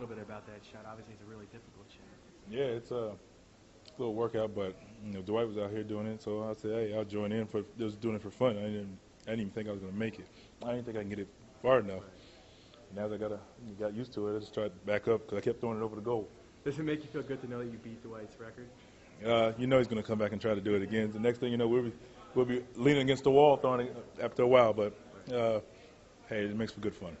little bit about that shot. Obviously, it's a really difficult shot. Yeah, it's a little workout, but you know Dwight was out here doing it, so I said, hey, I'll join in for just doing it for fun. I didn't, I didn't even think I was gonna make it. I didn't think I can get it far enough. Now that I got got used to it, I just tried to back up because I kept throwing it over the goal. Does it make you feel good to know that you beat Dwight's record? Uh, you know he's gonna come back and try to do it again. The next thing you know, we'll be we'll be leaning against the wall throwing it after a while, but uh, hey, it makes for good fun.